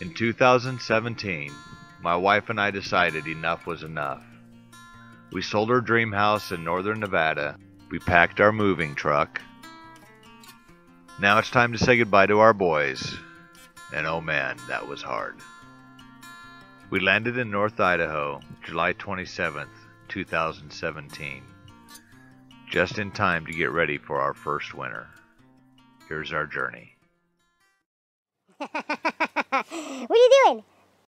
In 2017, my wife and I decided enough was enough. We sold our dream house in northern Nevada. We packed our moving truck. Now it's time to say goodbye to our boys. And oh man, that was hard. We landed in North Idaho July 27th, 2017. Just in time to get ready for our first winter. Here's our journey. what are you doing?